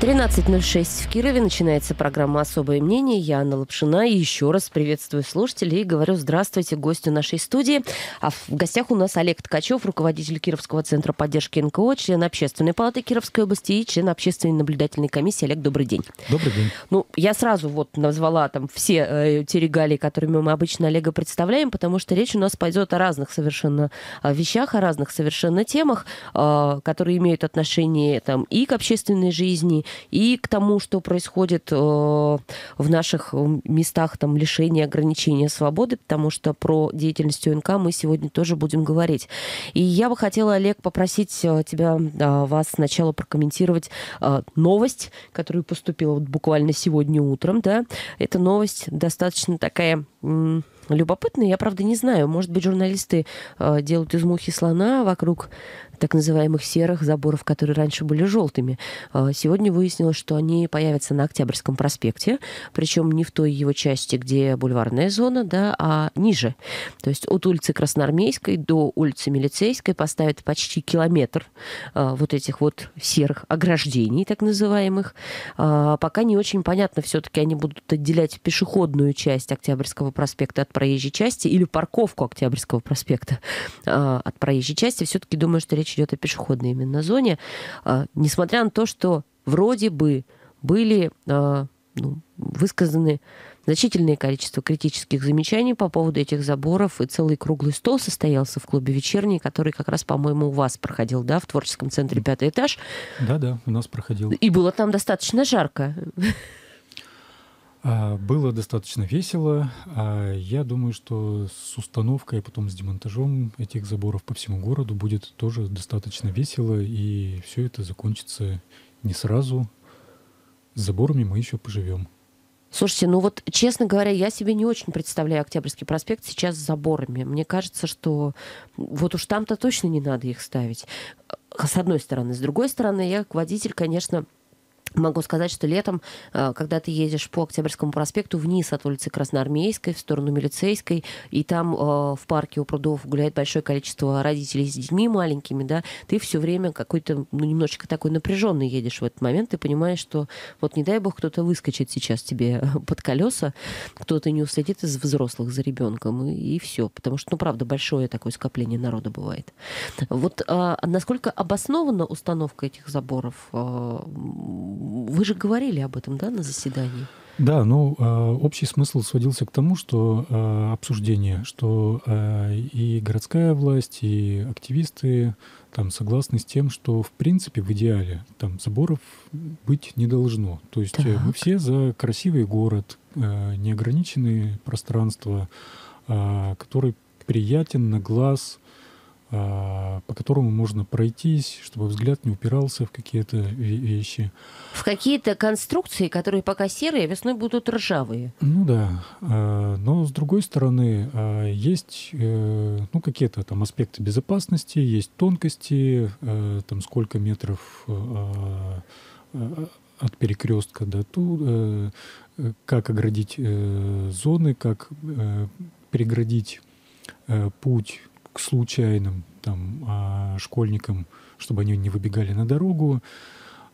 13.06 в Кирове начинается программа «Особое мнение». Я Анна Лапшина. И еще раз приветствую слушателей и говорю здравствуйте гостю нашей студии. А в гостях у нас Олег Ткачев, руководитель Кировского центра поддержки НКО, член Общественной палаты Кировской области и член Общественной наблюдательной комиссии. Олег, добрый день. Добрый день. Ну, я сразу вот назвала там все э, те регалии, которыми мы обычно Олега представляем, потому что речь у нас пойдет о разных совершенно э, вещах, о разных совершенно темах, э, которые имеют отношение там и к общественной жизни, и к тому, что происходит э, в наших э, местах там, лишения, ограничения свободы, потому что про деятельность УНК мы сегодня тоже будем говорить. И я бы хотела, Олег, попросить э, тебя, вас сначала прокомментировать новость, которая поступила буквально сегодня утром. Да? Эта новость достаточно такая любопытная. Я, правда, не знаю. Может быть, журналисты делают из мухи слона вокруг так называемых серых заборов, которые раньше были желтыми. А, сегодня выяснилось, что они появятся на Октябрьском проспекте, причем не в той его части, где бульварная зона, да, а ниже. То есть от улицы Красноармейской до улицы Милицейской поставят почти километр а, вот этих вот серых ограждений, так называемых. А, пока не очень понятно, все-таки они будут отделять пешеходную часть Октябрьского проспекта от проезжей части или парковку Октябрьского проспекта от проезжей части. Все-таки думаю, что речь речь идет о пешеходной именно зоне, а, несмотря на то, что вроде бы были а, ну, высказаны значительное количество критических замечаний по поводу этих заборов, и целый круглый стол состоялся в клубе «Вечерний», который как раз, по-моему, у вас проходил, да, в творческом центре «Пятый этаж». Да-да, у нас проходил. И было там достаточно жарко. А, было достаточно весело. А, я думаю, что с установкой, а потом с демонтажом этих заборов по всему городу будет тоже достаточно весело, и все это закончится не сразу. С заборами мы еще поживем. Слушайте, ну вот, честно говоря, я себе не очень представляю Октябрьский проспект сейчас с заборами. Мне кажется, что вот уж там-то точно не надо их ставить. С одной стороны. С другой стороны, я как водитель, конечно, Могу сказать, что летом, э, когда ты едешь по Октябрьскому проспекту вниз от улицы Красноармейской в сторону Милицейской, и там э, в парке у прудов гуляет большое количество родителей с детьми маленькими, да, ты все время какой-то, ну, немножечко такой напряженный едешь в этот момент, ты понимаешь, что вот не дай бог кто-то выскочит сейчас тебе под колеса, кто-то не уследит из взрослых за ребенком, и, и все. Потому что, ну, правда, большое такое скопление народа бывает. Вот а, насколько обоснована установка этих заборов? Вы же говорили об этом, да, на заседании? Да, ну, э, общий смысл сводился к тому, что э, обсуждение, что э, и городская власть, и активисты там согласны с тем, что в принципе в идеале там заборов быть не должно. То есть так. мы все за красивый город, неограниченные пространства, который приятен на глаз, по которому можно пройтись, чтобы взгляд не упирался в какие-то вещи. В какие-то конструкции, которые пока серые, а весной будут ржавые. Ну да. А, но с другой стороны, есть э, ну, какие-то там аспекты безопасности, есть тонкости, э, там сколько метров от перекрестка до тут, э, как оградить зоны, как переградить путь к случайным там, а, школьникам, чтобы они не выбегали на дорогу.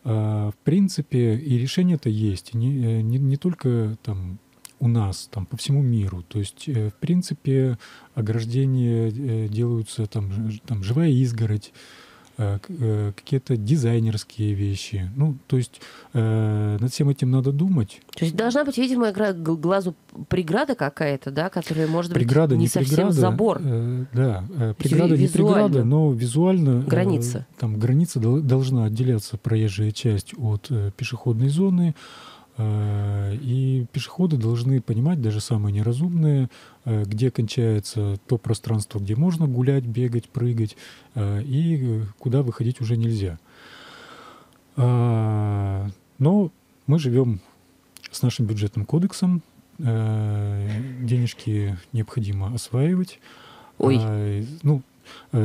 А, в принципе, и решение-то есть. Не, э, не, не только там, у нас, там, по всему миру. То есть, э, в принципе, ограждения э, делаются, там, там живая изгородь, какие-то дизайнерские вещи. Ну, то есть э, над всем этим надо думать. То есть должна быть, видимо, глазу преграда какая-то, да, которая может преграда, быть не, не совсем преграда, забор. Э, да, э, преграда не преграда, но визуально... Граница. Э, там граница должна отделяться проезжая часть от э, пешеходной зоны, Э, и пешеходы должны понимать, даже самые неразумные, э, где кончается то пространство, где можно гулять, бегать, прыгать, э, и куда выходить уже нельзя. Но мы живем с нашим бюджетным кодексом, денежки необходимо осваивать. Ой. Ну, Э,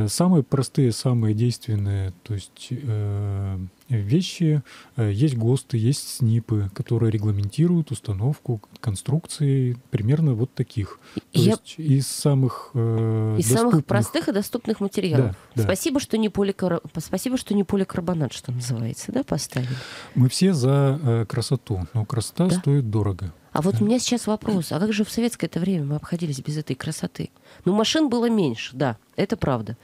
самые простые, самые действенные, то есть э, вещи, э, есть ГОСТы, есть СНИПы, которые регламентируют установку конструкции примерно вот таких. То Я... есть из самых э, Из доступных... самых простых и доступных материалов. Да, да. Спасибо, что не поликар... Спасибо, что не поликарбонат, что называется, да, поставили? Мы все за э, красоту, но красота да? стоит дорого. А вот у меня сейчас вопрос, а как же в советское это время мы обходились без этой красоты? Ну, машин было меньше, да, это правда.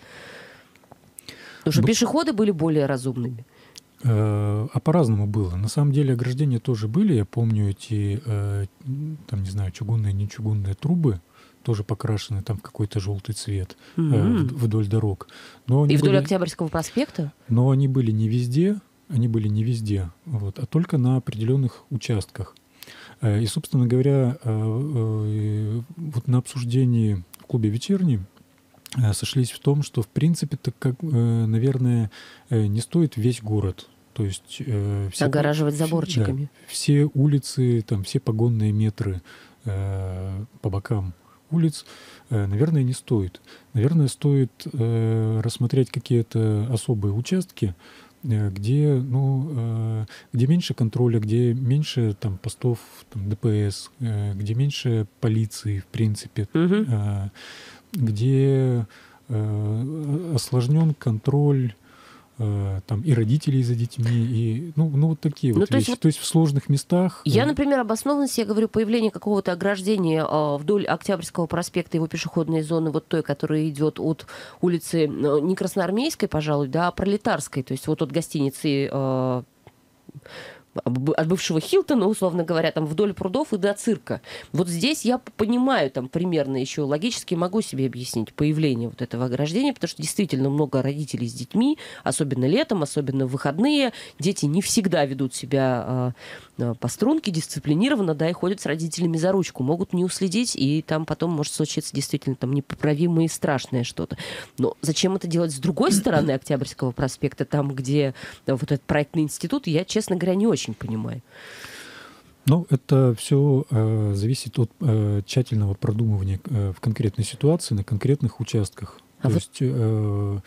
Потому что Б... пешеходы были более разумными. Э, а по-разному было. На самом деле ограждения тоже были. Я помню эти, э, там, не знаю, чугунные, не чугунные трубы, тоже покрашены там в какой-то желтый цвет mm-hmm. вдоль дорог. Но И вдоль были... Октябрьского проспекта? Но они были не везде, они были не везде, вот, а только на определенных участках. И, собственно говоря, вот на обсуждении в клубе «Вечерний» Э, сошлись в том, что в принципе так как, э, наверное, э, не стоит весь город. То есть все, огораживать заборчиками. Да, все улицы, там все погонные метры по бокам улиц, наверное, не стоит. Наверное, стоит рассмотреть какие-то особые участки, где, ну, где меньше контроля, где меньше там постов там, ДПС, где меньше полиции, в принципе. Угу где э, осложнен контроль э, там и родителей за детьми, и ну, ну вот такие ну, вот то вещи. Есть, то есть в сложных местах. Я, э, например, обоснованность, я говорю, появление какого-то ограждения э, вдоль Октябрьского проспекта, его пешеходной зоны, вот той, которая идет от улицы не Красноармейской, пожалуй, да, а Пролетарской, то есть вот от гостиницы э, от бывшего Хилтона, условно говоря, там вдоль прудов и до цирка. Вот здесь я понимаю там примерно еще логически могу себе объяснить появление вот этого ограждения, потому что действительно много родителей с детьми, особенно летом, особенно в выходные. Дети не всегда ведут себя а, а, по струнке дисциплинированно, да, и ходят с родителями за ручку, могут не уследить, и там потом может случиться действительно там непоправимое и страшное что-то. Но зачем это делать с другой стороны Октябрьского проспекта, там, где да, вот этот проектный институт, я, честно говоря, не очень очень понимаю. Ну, это все э, зависит от э, тщательного продумывания э, в конкретной ситуации, на конкретных участках. А То вот... есть э,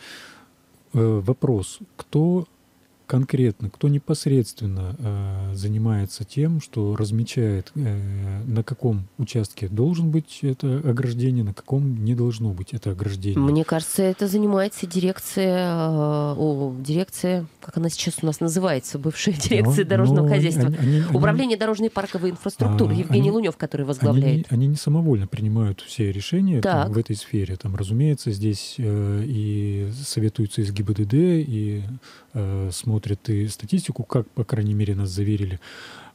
э, вопрос, кто конкретно, кто непосредственно э, занимается тем, что размечает, э, на каком участке должен быть это ограждение, на каком не должно быть это ограждение. Мне кажется, это занимается дирекция, э, о, дирекция, как она сейчас у нас называется, бывшая дирекция но, дорожного но хозяйства, они, они, управление они, дорожной и парковой инфраструктуры, а, Евгений они, Лунев, который возглавляет. Они, они не самовольно принимают все решения там, в этой сфере. Там, разумеется, здесь э, и советуются из ГИБДД, и э, смотрят и статистику, как, по крайней мере, нас заверили.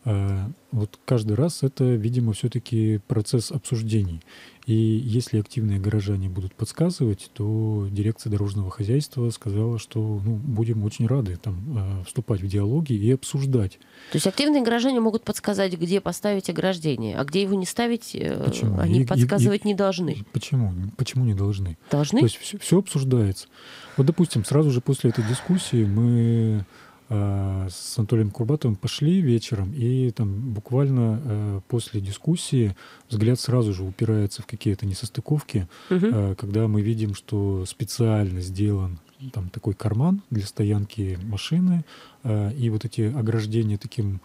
Э, вот каждый раз это, видимо, все-таки процесс обсуждений. И если активные горожане будут подсказывать, то дирекция дорожного хозяйства сказала, что ну, будем очень рады там, э, вступать в диалоги и обсуждать. То есть активные горожане могут подсказать, где поставить ограждение, а где его не ставить, э, почему? они и, подсказывать и, и, не должны. Почему? Почему не должны? Должны? То есть все, все обсуждается. Вот, допустим, сразу же после этой дискуссии мы с Анатолием Курбатовым пошли вечером, и там буквально э, после дискуссии взгляд сразу же упирается в какие-то несостыковки, угу. э, когда мы видим, что специально сделан там такой карман для стоянки машины, э, и вот эти ограждения таким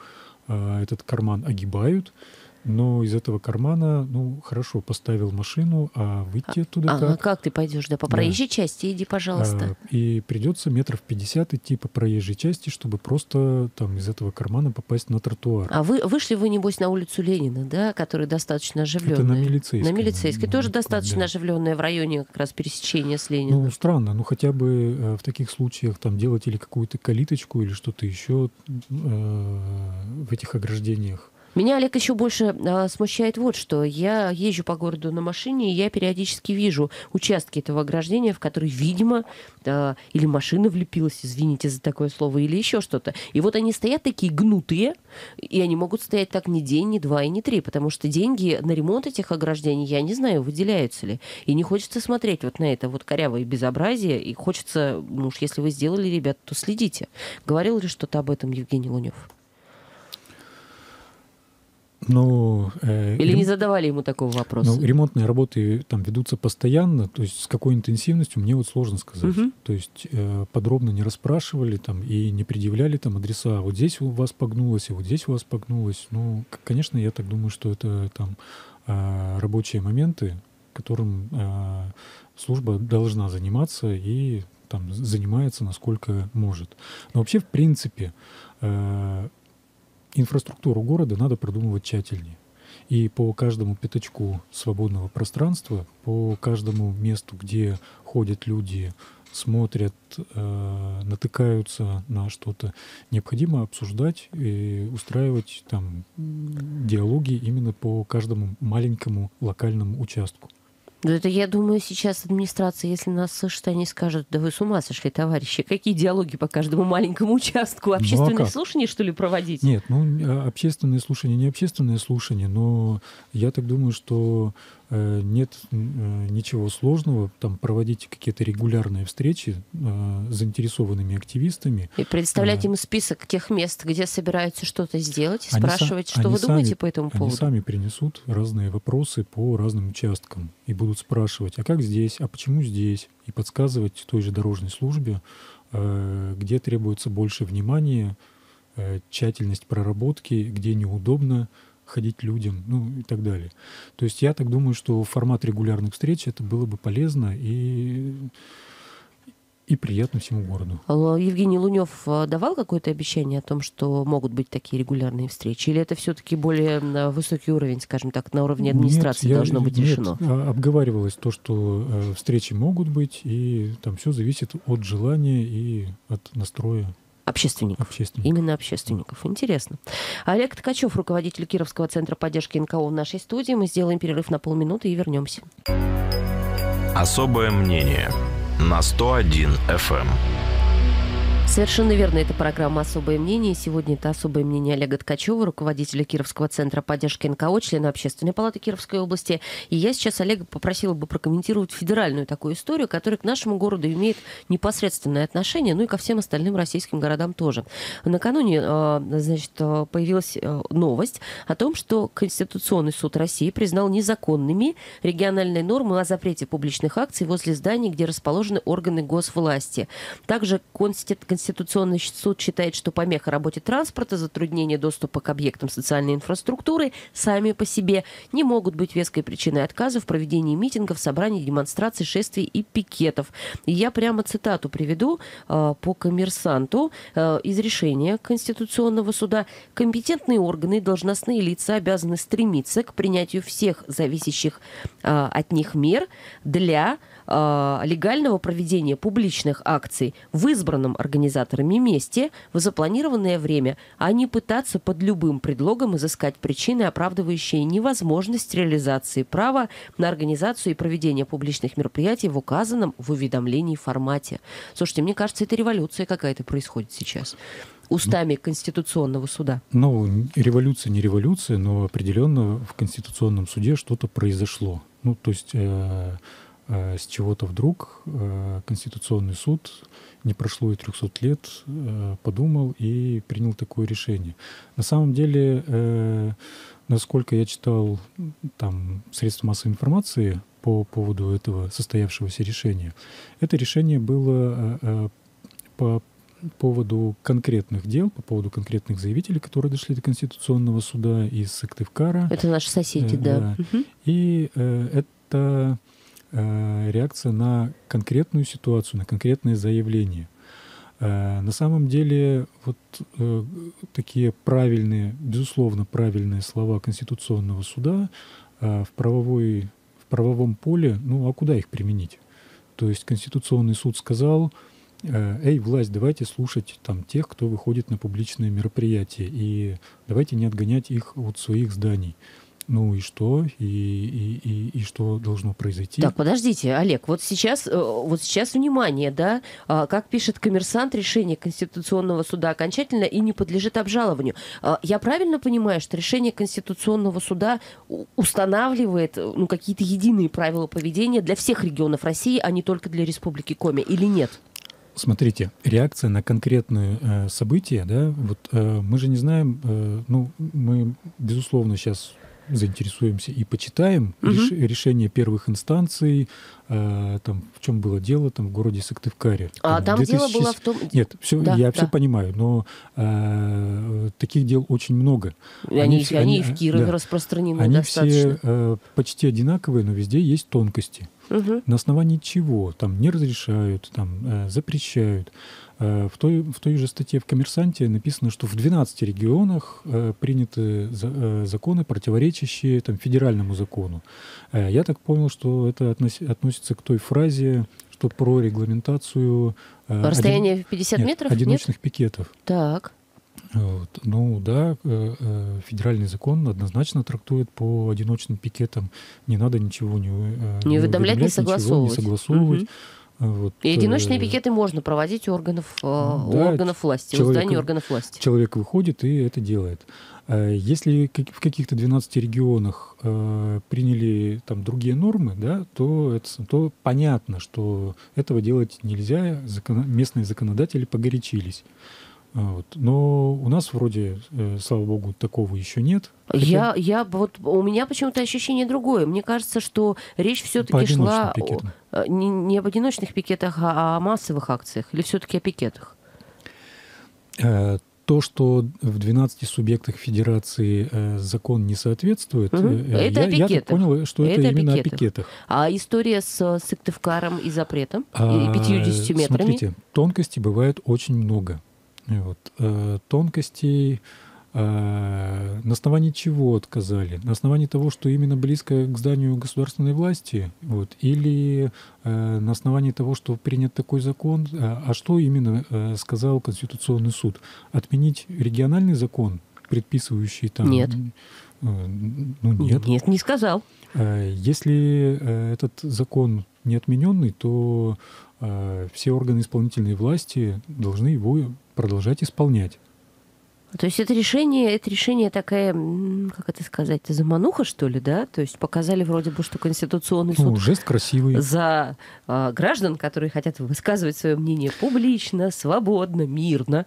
э, этот карман огибают, но из этого кармана, ну, хорошо, поставил машину, а выйти а, оттуда ага, как? как ты пойдешь? Да, по проезжей да. части иди, пожалуйста. А, и придется метров 50 идти по проезжей части, чтобы просто там из этого кармана попасть на тротуар. А вы вышли вы, небось, на улицу Ленина, да, которая достаточно оживленная? Это на Милицейской. На Милицейской, тоже да, достаточно да. оживленная в районе как раз пересечения с Лениным. Ну, странно, ну, хотя бы э, в таких случаях там делать или какую-то калиточку, или что-то еще э, в этих ограждениях. Меня, Олег, еще больше а, смущает вот что. Я езжу по городу на машине, и я периодически вижу участки этого ограждения, в которые, видимо, а, или машина влепилась, извините за такое слово, или еще что-то. И вот они стоят такие гнутые, и они могут стоять так не день, не два и не три, потому что деньги на ремонт этих ограждений, я не знаю, выделяются ли. И не хочется смотреть вот на это вот корявое безобразие, и хочется, ну уж если вы сделали, ребят, то следите. Говорил ли что-то об этом Евгений Лунев? Но, э, Или рем- не задавали ему такого вопроса? Ну, ремонтные работы там ведутся постоянно, то есть с какой интенсивностью мне вот сложно сказать. Мгм. То есть э, подробно не расспрашивали там и не предъявляли там адреса. Вот здесь у вас погнулось, и вот здесь у вас погнулось. Ну, конечно, я так думаю, что это там э, рабочие моменты, которым э, служба должна заниматься и там занимается насколько может. Но вообще, в принципе, э, инфраструктуру города надо продумывать тщательнее. И по каждому пятачку свободного пространства, по каждому месту, где ходят люди, смотрят, э, натыкаются на что-то, необходимо обсуждать и устраивать там диалоги именно по каждому маленькому локальному участку. Да это, я думаю, сейчас администрация, если нас слышит, они скажут, да вы с ума сошли, товарищи, какие диалоги по каждому маленькому участку? Общественные как? слушания, что ли, проводить? Нет, ну а, общественные слушания, не общественные слушания, но я так думаю, что нет м, э, ничего сложного там проводить какие-то регулярные встречи э, с заинтересованными активистами. И представлять Да. им список тех мест, где собираются что-то сделать, и Они са- спрашивать, что они вы думаете сами- по этому Они поводу. сами принесут разные вопросы по разным участкам и будут спрашивать, а как здесь, а почему здесь, и подсказывать той же дорожной службе, э, где требуется больше внимания, э, тщательность проработки, где неудобно ходить людям, ну и так далее. То есть я так думаю, что формат регулярных встреч это было бы полезно и, и приятно всему городу. Евгений Лунев а, давал какое-то обещание о том, что могут быть такие регулярные встречи? Или это все-таки более м, высокий уровень, скажем так, на уровне администрации Нет, я- должно быть нет, решено? а, обговаривалось то, что э, встречи могут быть, и там все зависит от желания и от настроя Общественников. общественников. Именно общественников. Интересно. Олег Ткачев, руководитель Кировского центра поддержки НКО в нашей студии. Мы сделаем перерыв на полминуты и вернемся. Особое мнение на 101 FM. Совершенно верно, это программа «Особое мнение». Сегодня это «Особое мнение» Олега Ткачева, руководителя Кировского центра поддержки НКО, члена Общественной палаты Кировской области. И я сейчас Олега попросила бы прокомментировать федеральную такую историю, которая к нашему городу имеет непосредственное отношение, ну и ко всем остальным российским городам тоже. Накануне, э, значит, э, появилась э, новость о том, что Конституционный суд России признал незаконными региональные нормы о запрете публичных акций возле зданий, где расположены органы госвласти. Также Констит- Конституционный суд считает, что помеха работе транспорта, затруднение доступа к объектам социальной инфраструктуры сами по себе не могут быть веской причиной отказа в проведении митингов, собраний, демонстраций, шествий и пикетов. Я прямо цитату приведу э, по коммерсанту э, из решения Конституционного суда. Компетентные органы и должностные лица обязаны стремиться к принятию всех зависящих э, от них мер для э, легального проведения публичных акций в избранном организаторами месте в запланированное время, а не пытаться под любым предлогом изыскать причины, оправдывающие невозможность реализации права на организацию и проведение публичных мероприятий в указанном в уведомлении формате. Слушайте, мне кажется, это революция какая-то происходит сейчас устами Конституционного суда. Ну, революция не революция, но определенно в Конституционном суде что-то произошло. Ну, то есть э, э, с чего-то вдруг э, Конституционный суд, не прошло и 300 лет, э, подумал и принял такое решение. На самом деле, э, насколько я читал там средства массовой информации по поводу этого состоявшегося решения, это решение было э, по поводу конкретных дел, по поводу конкретных заявителей, которые дошли до Конституционного суда из Сыктывкара. Это наши соседи, Э, да. да. Мгм. И э, это реакция на конкретную ситуацию, на конкретное заявление. Э, на самом деле вот э, такие правильные, безусловно правильные слова Конституционного суда э, в, правовой, в правовом поле, ну а куда их применить? То есть Конституционный суд сказал, э, эй, власть, давайте слушать там тех, кто выходит на публичные мероприятия, и давайте не отгонять их от своих зданий. Ну и что? И, и, и, и что должно произойти? Так, подождите, Олег, вот сейчас, э, вот сейчас внимание, да, А, как пишет коммерсант, решение Конституционного суда окончательно и не подлежит обжалованию. А, Я правильно понимаю, что решение Конституционного суда устанавливает э, ну, какие-то единые правила поведения для всех регионов России, а не только для Республики Коми, или нет? Смотрите, реакция на конкретные э, события, да, вот э, мы же не знаем, э, ну, мы, безусловно, сейчас заинтересуемся и почитаем угу. реш, решение первых инстанций, э, там, в чем было дело там, в городе Сыктывкаре. А там, там 2000... дело было в том... Нет, все, да, я да. все понимаю, но э, таких дел очень много. И они, они, они и в Кирове да, распространены Они достаточно. все э, почти одинаковые, но везде есть тонкости. Угу. На основании чего? Там не разрешают, там э, запрещают. Э, в той, в той же статье в «Коммерсанте» написано, что в 12 регионах э, приняты э, законы, противоречащие там, федеральному закону. Я так понял, что это относ, относится к той фразе, что про регламентацию... Расстояние один, в 50 нет, метров? Одиночных нет? пикетов. Так. Вот. Ну да, федеральный закон однозначно трактует по одиночным пикетам. Не надо ничего не, э, не уведомлять, не согласовывать. Ничего, не согласовывать. Угу. Вот, и одиночные пикеты можно проводить у органов, да, органов власти, человек, в здании органов власти. Человек выходит и это делает. Если в каких-то 12 регионах приняли там другие нормы, да, то, это, то понятно, что этого делать нельзя, закон, местные законодатели погорячились. Вот. Но у нас вроде, э, слава богу, такого еще нет. Хотя... Я, я вот у меня почему-то ощущение другое. Мне кажется, что речь все-таки шла о, не, не об одиночных пикетах, а о массовых акциях, или все-таки о пикетах. Э, то, что в 12 субъектах федерации э, закон не соответствует, угу. э, это я, я так понял, что это, это именно о пикетах. о пикетах. А история с Сыктывкаром и запретом, а, и 50 метрами? Смотрите, тонкостей бывает очень много. Вот. Э, тонкостей, э, на основании чего отказали? На основании того, что именно близко к зданию государственной власти? Вот, или э, на основании того, что принят такой закон? А, а что именно сказал Конституционный суд? Отменить региональный закон, предписывающий там... Нет. Ну, нет. Нет, не сказал. Если этот закон не отмененный, то все органы исполнительной власти должны его продолжать исполнять. То есть это решение, это решение такая, как это сказать, замануха, что ли, да? То есть показали вроде бы, что Конституционный суд... Ну, жест красивый. За э, граждан, которые хотят высказывать свое мнение публично, свободно, мирно.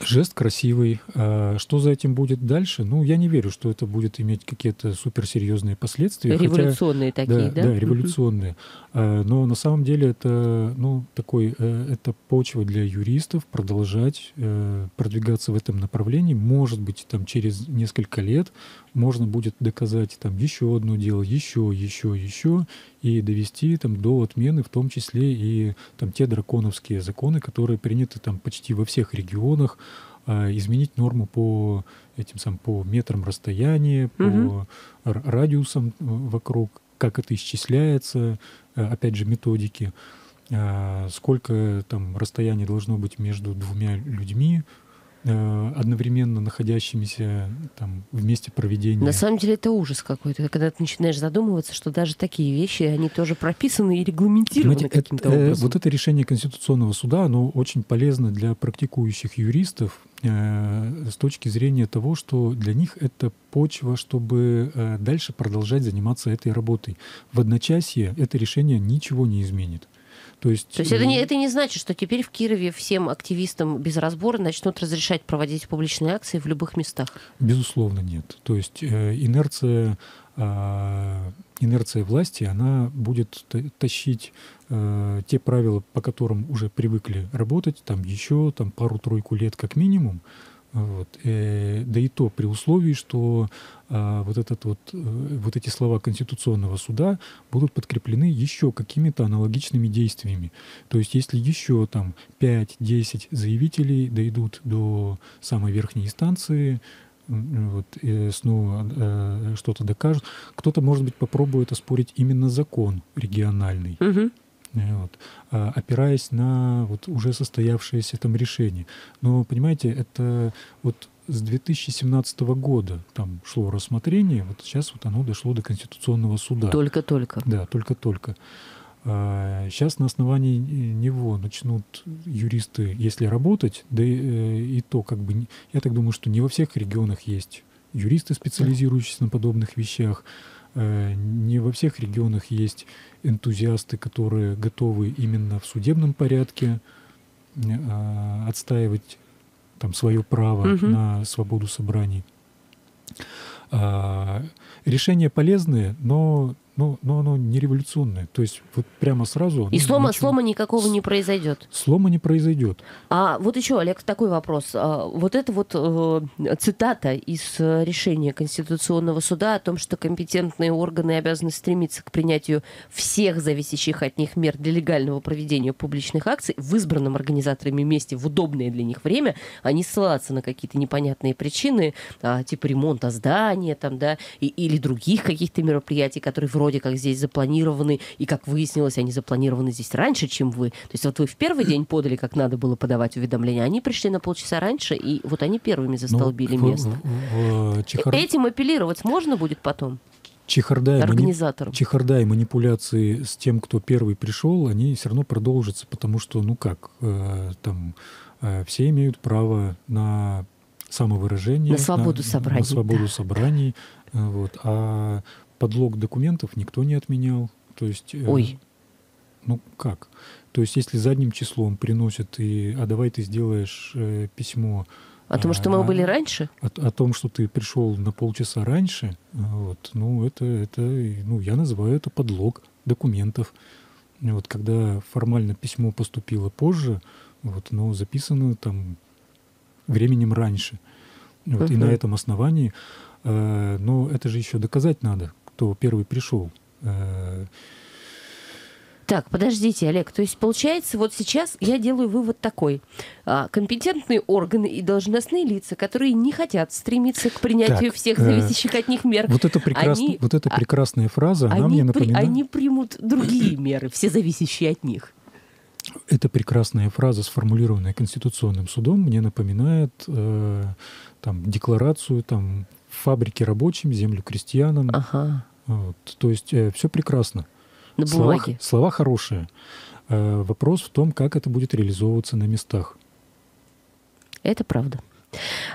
Жест красивый. А что за этим будет дальше? Ну, я не верю, что это будет иметь какие-то суперсерьезные последствия. Революционные хотя, такие, да? Да, революционные. Uh-huh. Но на самом деле это, ну, такой, э, это почва для юристов продолжать э, продвигаться в этом направлении. Может быть, там через несколько лет можно будет доказать там еще одно дело, еще, еще, еще, и довести там до отмены, в том числе и там те драконовские законы, которые приняты там почти во всех регионах, изменить норму по этим сам по метрам расстояния, по угу. радиусам э, вокруг, как это исчисляется, э, опять же методики, а, сколько там расстояние должно быть между двумя людьми, одновременно находящимися там вместе проведения. На самом деле это ужас какой-то, когда ты начинаешь задумываться, что даже такие вещи, они тоже прописаны и регламентированы каким-то это, образом. Вот это решение Конституционного суда, оно очень полезно для практикующих юристов э, с точки зрения того, что для них это почва, чтобы э, дальше продолжать заниматься этой работой. В одночасье это решение ничего не изменит. То есть, То есть это, не, это не значит, что теперь в Кирове всем активистам без разбора начнут разрешать проводить публичные акции в любых местах? Безусловно, нет. То есть э, инерция, э, инерция власти, она будет тащить э, те правила, по которым уже привыкли работать, там еще там, пару-тройку лет как минимум, вот. Э, да и то при условии, что а, вот, этот вот, э, вот эти слова Конституционного суда будут подкреплены еще какими-то аналогичными действиями. То есть если еще там 5-10 заявителей дойдут до самой верхней инстанции, вот, и снова э, что-то докажут, кто-то, может быть, попробует оспорить именно закон региональный. Угу. Вот, а, опираясь на вот уже состоявшееся там решение. Но, понимаете, это вот с 2017 года там шло рассмотрение, вот сейчас вот оно дошло до Конституционного суда. Только-только. Да, только-только. Сейчас а, на основании него начнут юристы, если работать, да и, э, и то как бы, я так думаю, что не во всех регионах есть юристы, специализирующиеся на подобных вещах. Э, не во всех регионах есть энтузиасты, которые готовы именно в судебном порядке э, отстаивать там свое право Мгм. на свободу собраний. А, решения полезные, но, но, но оно не революционное. То есть вот прямо сразу... И слома, ничего- слома никакого не произойдет. Слома не произойдет. А вот еще, Олег, такой вопрос. А, Вот это вот э, цитата из э, решения Конституционного суда о том, что компетентные органы обязаны стремиться к принятию всех зависящих от них мер для легального проведения публичных акций в избранном организаторами месте в удобное для них время, а не ссылаться на какие-то непонятные причины, а, типа ремонта здания там, да, и- или других каких-то мероприятий, которые вроде как здесь запланированы, и, как выяснилось, они запланированы здесь раньше, чем вы. То есть вот вы в первый день подали, как надо было подавать уведомления, они пришли на полчаса раньше, и вот они первыми застолбили Ну, в- место. в- в Чехар- Этим апеллировать можно будет потом Чехарда и мани- чехарда и манипуляции с тем, кто первый пришел, они все равно продолжатся, потому что, ну как, э, там э, все имеют право на самовыражение, На свободу собраний, на свободу да. собраний, э, вот, а подлог документов никто не отменял, то есть, э, Ой. ну как, то есть если задним числом приносят и, а давай ты сделаешь э, письмо Потому что мы а, были раньше? о, о том, что ты пришел на полчаса раньше, а, вот, ну, это, это, ну, я называю это подлог документов. Вот, когда формально письмо поступило позже, вот, но записано там временем раньше. Вот, И на этом основании, э, но это же еще доказать надо, кто первый пришел. Э, Так, подождите, Олег, то есть получается, вот сейчас я делаю вывод такой. А, Компетентные органы и должностные лица, которые не хотят стремиться к принятию Так, всех э, зависящих от них мер, вот, это прекрас- Они- вот эта а- прекрасная фраза, она они, мне при- напоминает... они примут другие меры, все зависящие от них. Эта прекрасная фраза, сформулированная Конституционным судом, мне напоминает э, там, декларацию там, фабрики рабочим, землю крестьянам. Ага, Вот. То есть все прекрасно. на Слова, бумаге. слова хорошие. Э, вопрос в том, как это будет реализовываться на местах. Это правда.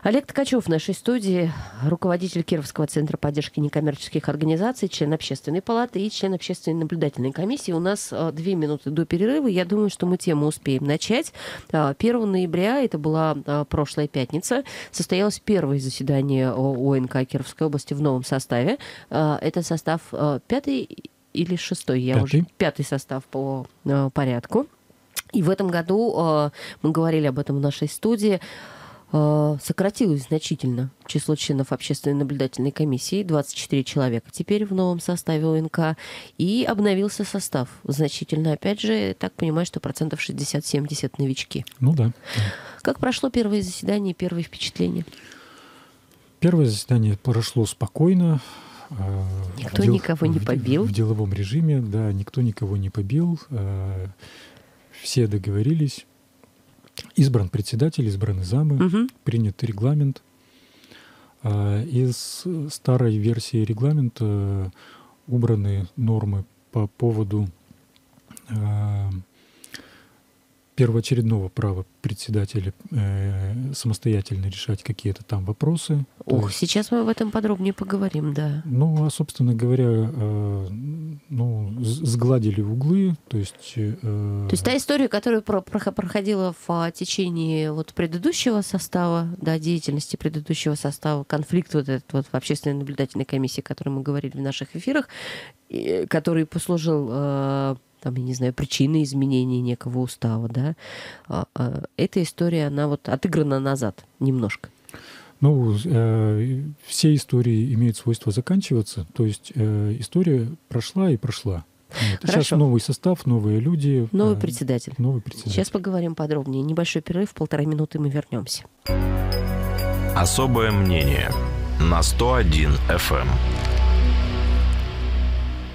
Олег Ткачев в нашей студии, руководитель Кировского центра поддержки некоммерческих организаций, член общественной палаты и член общественной наблюдательной комиссии. У нас а, две минуты до перерыва. Я думаю, что мы тему успеем начать. А, 1 ноября, это была а, прошлая пятница, состоялось первое заседание ОНК Кировской области в новом составе. А, Это состав а, пятый или шестой? Я Пятый. уже пятый состав по а, порядку. И в этом году, а, мы говорили об этом в нашей студии, а, сократилось значительно число членов общественной наблюдательной комиссии, 24 человека теперь в новом составе ОНК, и обновился состав значительно. Опять же, так понимаю, что процентов 60-70 новички. Ну да. Как прошло первое заседание, первые впечатления? Первое заседание прошло спокойно. э, Никто в дел- никого не побил. В деловом режиме, да, никто никого не побил. э, Все договорились. Избран председатель, избраны замы, Мгм. принят регламент. А, Из старой версии регламента убраны нормы по поводу а, первоочередного права председателя э, самостоятельно решать какие-то там вопросы. Ох, есть, сейчас мы об этом подробнее поговорим, да. ну, а, собственно говоря, э, ну, сгладили углы, то есть... э, То есть та история, которая про- прохо- проходила в а, течение вот предыдущего состава, да, деятельности предыдущего состава, конфликт вот этот вот в общественной наблюдательной комиссии, о которой мы говорили в наших эфирах, и, который послужил, э, там, я не знаю, причиной изменения некого устава, да, а, а, эта история, она вот отыграна назад немножко. Ну, э, все истории имеют свойство заканчиваться. То есть э, история прошла и прошла. Вот. Сейчас новый состав, новые люди. Новый э, председатель. Новый председатель. Сейчас поговорим подробнее. Небольшой перерыв, полтора минуты, мы вернемся. Особое мнение на 101 FM.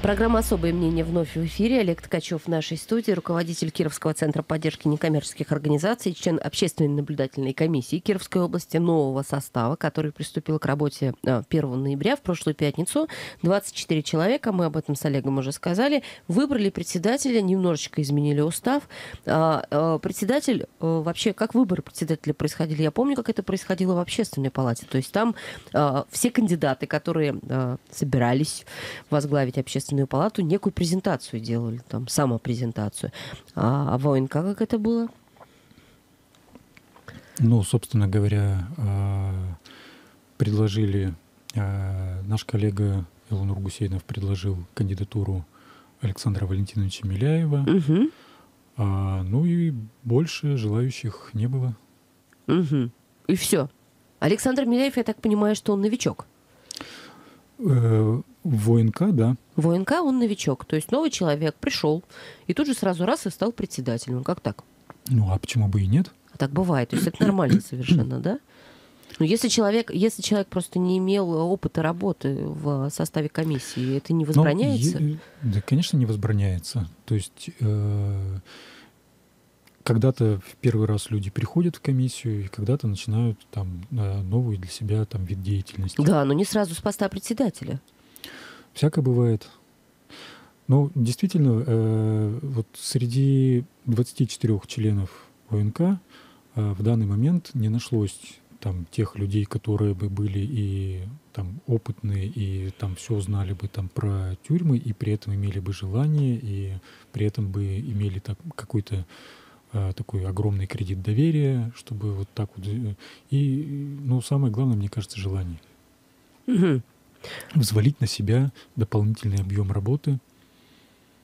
Программа «Особое мнение» вновь в эфире. Олег Ткачев в нашей студии, руководитель Кировского центра поддержки некоммерческих организаций, член общественной наблюдательной комиссии Кировской области нового состава, который приступил к работе а, 1 ноября в прошлую пятницу. 24 человека, мы об этом с Олегом уже сказали, выбрали председателя, немножечко изменили устав. А, а, Председатель, э, вообще, как выборы председателя происходили? Я помню, как это происходило в общественной палате. То есть там а, все кандидаты, которые а, собирались возглавить общественную палату, некую презентацию делали, там, самопрезентацию. А, а в ОНК как это было? Ну, собственно говоря, э, предложили, э, наш коллега Илонур Гусейнов предложил кандидатуру Александра Валентиновича Миляева. Угу. А, ну и больше желающих не было. Угу. И все. Александр Миляев, я так понимаю, что он новичок. Э, в ОНК, да. В ОНК он новичок. То есть новый человек пришел и тут же сразу раз и стал председателем. Как так? Ну, а почему бы и нет? А так бывает. То есть это нормально совершенно, да? Но если человек, если человек просто не имел опыта работы в составе комиссии, это не возбраняется? Ну, да, конечно, не возбраняется. То есть э, когда-то в первый раз люди приходят в комиссию, и когда-то начинают там э, новый для себя там вид деятельности. Да, но не сразу с поста председателя. Всякое бывает. Ну, действительно, э, вот среди 24 членов ОНК э, в данный момент не нашлось там тех людей, которые бы были и там опытные и там все знали бы там про тюрьмы и при этом имели бы желание и при этом бы имели так какой-то такой огромный кредит доверия, чтобы вот так вот э, и ну самое главное мне кажется желание угу. взвалить на себя дополнительный объем работы.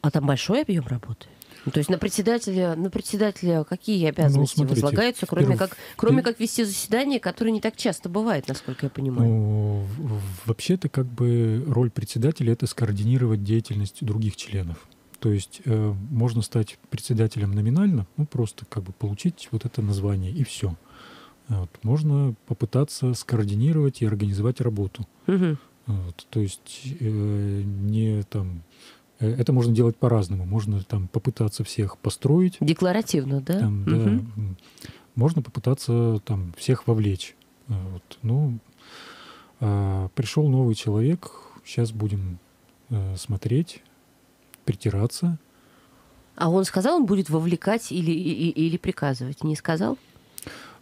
А там большой объем работы? Ну, то есть на председателя, на председателя какие обязанности ну, смотрите, возлагаются, кроме, как, кроме как вести заседание, которое не так часто бывает, насколько я понимаю? Ну, вообще-то как бы роль председателя это скоординировать деятельность других членов. То есть э, можно стать председателем номинально, ну просто как бы получить вот это название и все. Вот. Можно попытаться скоординировать и организовать работу. Угу. Вот. То есть э, не там Э, это можно делать по-разному. Можно там попытаться всех построить. Декларативно, да? Там, угу. да. Можно попытаться там всех вовлечь. Вот. Ну, а, пришел новый человек, сейчас будем а, смотреть, притираться. А он сказал, он будет вовлекать или, или, или приказывать? Не сказал?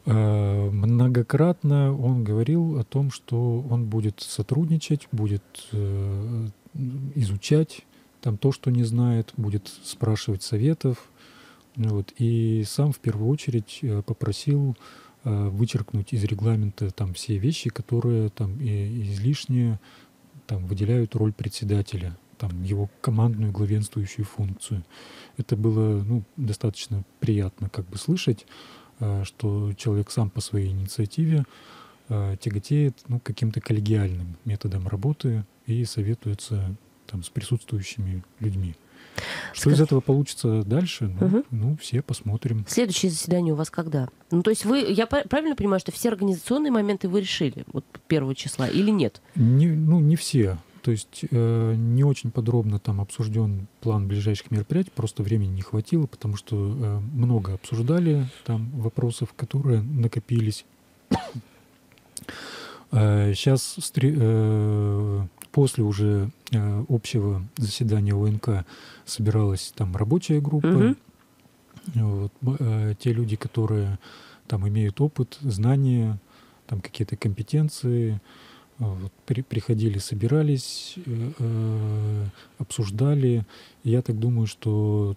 А, многократно он говорил о том, что он будет сотрудничать, будет э, изучать там то, что не знает, будет спрашивать советов. Вот. И сам в первую очередь э, попросил э, вычеркнуть из регламента там все вещи, которые там излишне там, выделяют роль председателя, там, его командную главенствующую функцию. Это было ну, достаточно приятно как бы слышать, э, что человек сам по своей инициативе тяготеет ну, каким-то коллегиальным методом работы и советуется там, с присутствующими людьми. Что Скажи... из этого получится дальше, ну, угу. ну, все посмотрим. Следующее заседание у вас когда? Ну, то есть вы, я правильно понимаю, что все организационные моменты вы решили вот первого числа или нет? Не, ну, не все. То есть э, не очень подробно там обсужден план ближайших мероприятий, просто времени не хватило, потому что э, много обсуждали там вопросов, которые накопились. э, сейчас э, После уже э, общего заседания ОНК собиралась там рабочая группа. Угу. Вот, э, те люди, которые там имеют опыт, знания, там какие-то компетенции, вот, при, приходили, собирались, э, э, обсуждали. Я так думаю, что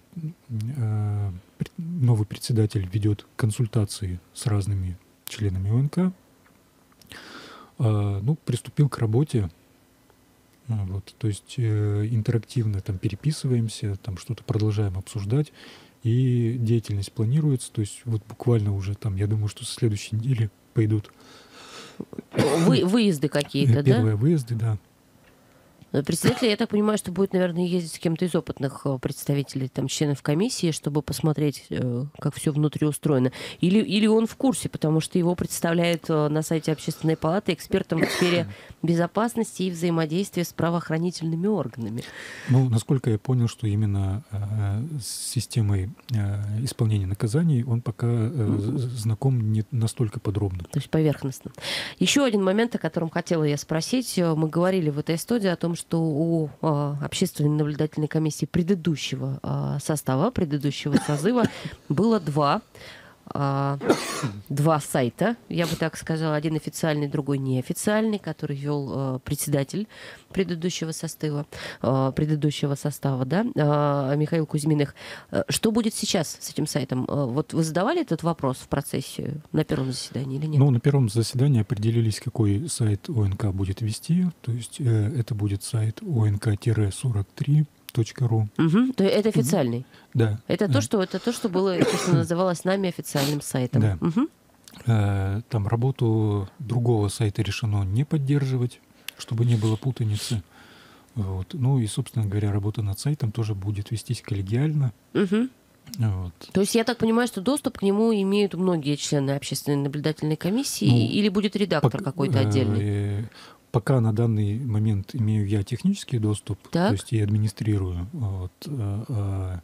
э, новый председатель ведет консультации с разными членами ОНК. Э, ну, приступил к работе. А, вот, то есть э, интерактивно там переписываемся, там что-то продолжаем обсуждать, и деятельность планируется. То есть вот буквально уже там, я думаю, что со следующей недели пойдут Вы, выезды какие-то, да? Первые выезды, да. Председатель, я так понимаю, что будет, наверное, ездить с кем-то из опытных э, представителей, там, членов комиссии, чтобы посмотреть, э, как все внутри устроено. Или, или он в курсе, потому что его представляет э, на сайте Общественной палаты экспертом в сфере безопасности и взаимодействия с правоохранительными органами. Ну, насколько я понял, что именно э, с системой э, исполнения наказаний он пока э, знаком не настолько подробно. То есть поверхностно. Еще один момент, о котором хотела я спросить. Мы говорили в этой студии о том, что что у а, общественной наблюдательной комиссии предыдущего а, состава, предыдущего созыва было два два сайта, я бы так сказала, один официальный, другой неофициальный, который вел а, председатель предыдущего состава, а, предыдущего состава, да, Михаил Кузьминых. Что будет сейчас с этим сайтом? Вот вы задавали этот вопрос в процессе на первом заседании или нет? Ну, на первом заседании определились, какой сайт ОНК будет вести. То есть э, это будет сайт ОНК-43 ру. Угу. То это официальный. Угу. Да. Это да. то, что это то, что было, что называлось нами официальным сайтом. Да. Угу. Там работу другого сайта решено не поддерживать, чтобы не было путаницы. Вот. Ну и, собственно говоря, работа над сайтом тоже будет вестись коллегиально. Угу. Вот. То есть я так понимаю, что доступ к нему имеют многие члены общественной наблюдательной комиссии, ну, или будет редактор какой-то отдельный? Э, Пока на данный момент имею я технический доступ, так. то есть и администрирую. Вот, а, а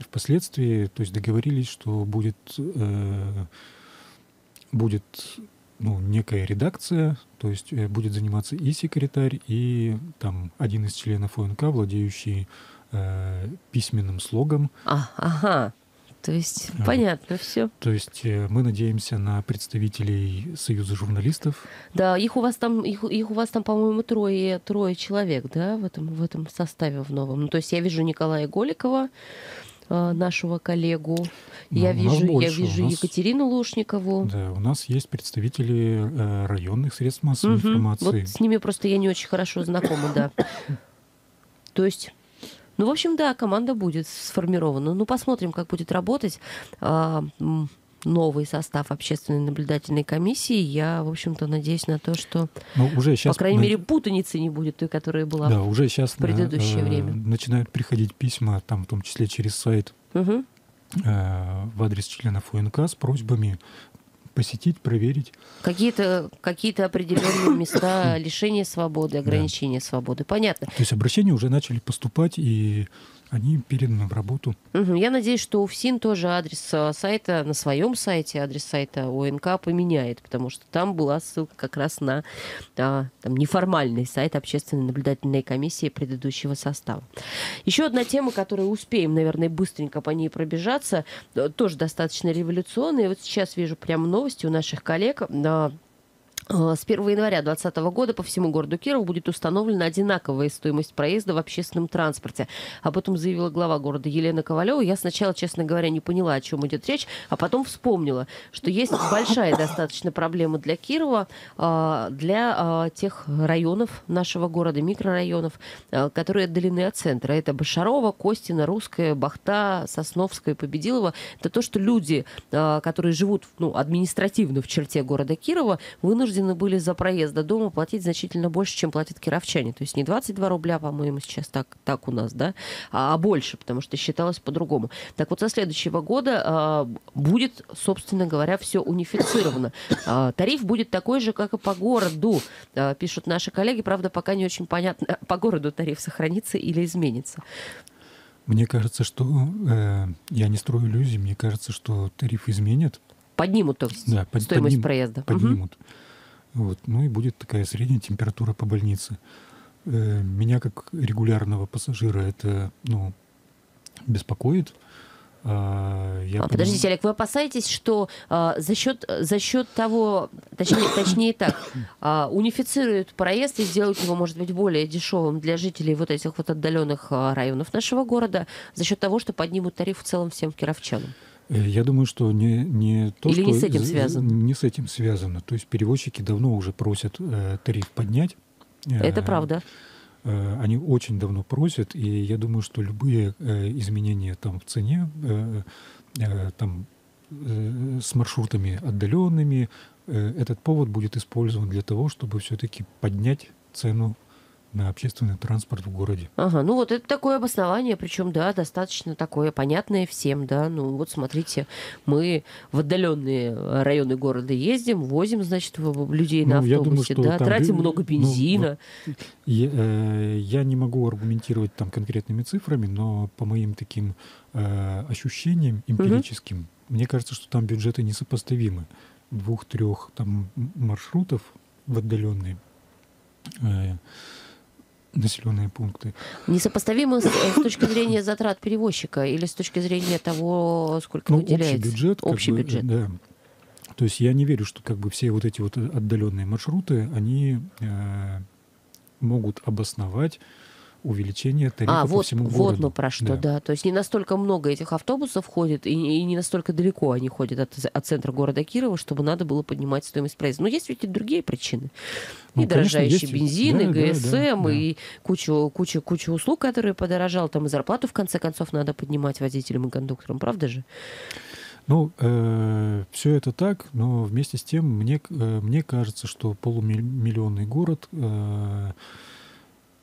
впоследствии, то есть договорились, что будет э, будет ну, некая редакция, то есть э, будет заниматься и секретарь, и там один из членов ОНК, владеющий э, письменным слогом. А, ага. То есть вот. понятно все. То есть э, мы надеемся на представителей Союза журналистов. Да, их у вас там, их, их у вас там, по-моему, трое, трое человек, да, в этом, в этом составе в новом. Ну, то есть я вижу Николая Голикова, э, нашего коллегу. Ну, я вижу, больше. я вижу нас, Екатерину Лушникову. Да, у нас есть представители э, районных средств массовой угу. информации. Вот с ними просто я не очень хорошо знакома, да. То есть ну, в общем, да, команда будет сформирована. Ну, посмотрим, как будет работать а, новый состав общественной наблюдательной комиссии. Я, в общем-то, надеюсь на то, что, ну, уже сейчас, по крайней мере, путаницы не будет той, которая была да, уже сейчас в предыдущее на, время. Начинают приходить письма, там, в том числе через сайт, угу. э, в адрес членов УНК с просьбами посетить, проверить. Какие-то какие определенные места лишения свободы, ограничения да. свободы. Понятно. То есть обращения уже начали поступать, и они переданы в работу. Угу. Я надеюсь, что УФСИН тоже адрес а, сайта на своем сайте, адрес сайта ОНК поменяет, потому что там была ссылка как раз на а, там, неформальный сайт общественной наблюдательной комиссии предыдущего состава. Еще одна тема, которую успеем, наверное, быстренько по ней пробежаться, э, тоже достаточно революционная. Вот сейчас вижу прямо новости у наших коллег. Э, с 1 января 2020 года по всему городу Киров будет установлена одинаковая стоимость проезда в общественном транспорте. Об этом заявила глава города Елена Ковалева. Я сначала, честно говоря, не поняла, о чем идет речь, а потом вспомнила, что есть большая достаточно проблема для Кирова, э, для э, тех районов нашего города, микрорайонов, которые отдалены от центра. Это Башарова, Костина, Русская, Бахта, Сосновская, Победилова. Это то, что люди, которые живут ну, административно в черте города Кирова, вынуждены вынуждены были за проезд до дома платить значительно больше, чем платят кировчане. То есть не 22 рубля, по-моему, сейчас так, так у нас, да, а, а больше, потому что считалось по-другому. Так вот, со следующего года а, будет, собственно говоря, все унифицировано. А, тариф будет такой же, как и по городу, а, пишут наши коллеги. Правда, пока не очень понятно, по городу тариф сохранится или изменится. Мне кажется, что э, я не строю иллюзий, мне кажется, что тариф изменят. Поднимут, то есть, да, под, стоимость подним, проезда. Поднимут. Угу. Вот. Ну и будет такая средняя температура по больнице. Э, меня как регулярного пассажира это ну, беспокоит. А, я а, подождите, Олег, вы опасаетесь, что а, за счет за счет того, точнее, точнее так, а, унифицируют проезд и сделают его, может быть, более дешевым для жителей вот этих вот отдаленных а, районов нашего города за счет того, что поднимут тариф в целом всем кировчанам? Э, я думаю, что не, не то, Или что... не с этим связано? Не с этим связано. То есть перевозчики давно уже просят э, тариф поднять. Это э, правда. Э, они очень давно просят, и я думаю, что любые э, изменения там в цене, э, э, там э, с маршрутами отдаленными, э, этот повод будет использован для того, чтобы все-таки поднять цену на общественный транспорт в городе. Ага, ну вот это такое обоснование, причем, да, достаточно такое понятное всем, да. Ну вот смотрите, мы в отдаленные районы города ездим, возим, значит, людей ну, на автобусе, думаю, да, тратим много ну, бензина. Ну, я, э, я не могу аргументировать там конкретными цифрами, но по моим таким э, ощущениям эмпирическим, угу. мне кажется, что там бюджеты несопоставимы. Двух-трех там маршрутов в отдаленные. Э, населенные пункты. Несопоставимо с, с точки зрения затрат перевозчика или с точки зрения того, сколько ну, выделяется? Общий бюджет. Общий бы, бюджет. Да. То есть я не верю, что как бы все вот эти вот отдаленные маршруты, они э, могут обосновать увеличение тарифа а, по вот, всему вот городу. ну про что, да. да. То есть не настолько много этих автобусов ходит, и, и не настолько далеко они ходят от, от центра города Кирова, чтобы надо было поднимать стоимость проезда. Но есть ведь и другие причины. Ну, и дорожающий есть... бензин, да, и ГСМ, да, да, и кучу, кучу, кучу услуг, которые подорожал. Там и зарплату, в конце концов, надо поднимать водителям и кондукторам. Правда же? Ну, э, все это так, но вместе с тем мне, э, мне кажется, что полумиллионный город, э,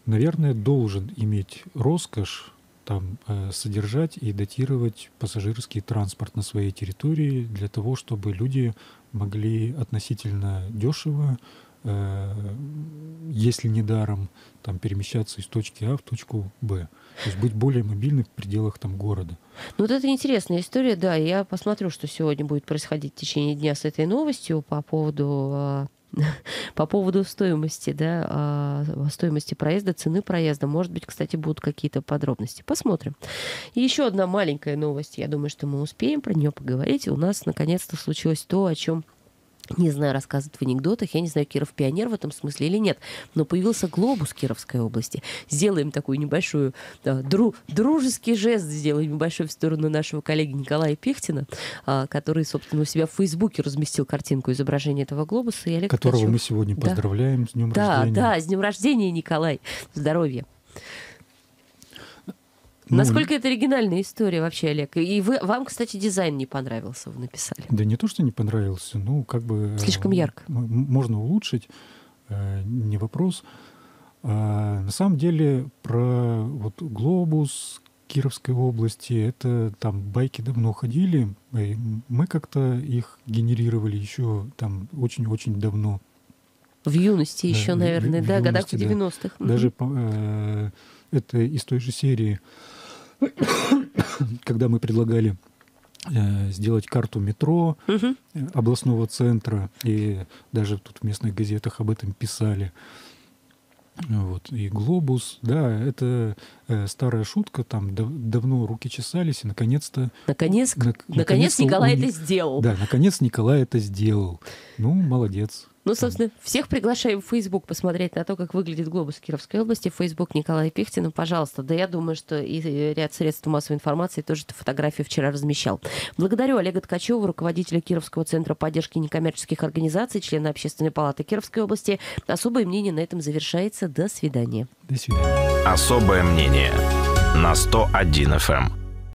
наверное, должен иметь роскошь там э, содержать и датировать пассажирский транспорт на своей территории для того, чтобы люди могли относительно дешево, э, если не даром, там перемещаться из точки А в точку Б. То есть быть более мобильным в пределах там города. Ну вот это интересная история, да. Я посмотрю, что сегодня будет происходить в течение дня с этой новостью по поводу а, по поводу стоимости, да, а, стоимости проезда, цены проезда. Может быть, кстати, будут какие-то подробности. Посмотрим. И еще одна маленькая новость. Я думаю, что мы успеем про нее поговорить. У нас наконец-то случилось то, о чем не знаю, рассказывают в анекдотах, я не знаю, Киров пионер в этом смысле или нет, но появился глобус Кировской области. Сделаем такую небольшую, да, дру, дружеский жест, сделаем небольшой в сторону нашего коллеги Николая Пехтина, а, который, собственно, у себя в Фейсбуке разместил картинку изображения этого глобуса. И Олег Которого Ткачев. мы сегодня да. поздравляем с днем да, рождения. Да, да, с днем рождения, Николай. Здоровья. Ну, Насколько это оригинальная история вообще, Олег? И вы, вам, кстати, дизайн не понравился, вы написали. Да не то, что не понравился, ну, как бы... Слишком ярко. Можно улучшить, э, не вопрос. А, на самом деле про вот глобус Кировской области, это там байки давно ходили. Мы как-то их генерировали еще там очень-очень давно. В юности еще, наверное, в, да, в годах в 90-х. Да. Даже э, это из той же серии когда мы предлагали э, сделать карту метро угу. областного центра, и даже тут в местных газетах об этом писали. Вот. И глобус, да, это э, старая шутка, там дав давно руки чесались, и наконец-то... Наконец, на, наконец, наконец Николай у... это сделал. Да, наконец Николай это сделал. Ну, молодец. Ну, собственно, всех приглашаем в Facebook посмотреть на то, как выглядит глобус Кировской области. Facebook Николая Пихтина, пожалуйста. Да я думаю, что и ряд средств массовой информации тоже эту фотографию вчера размещал. Благодарю Олега Ткачева, руководителя Кировского центра поддержки некоммерческих организаций, члена Общественной палаты Кировской области. Особое мнение на этом завершается. До свидания. До свидания. Особое мнение на 101 FM.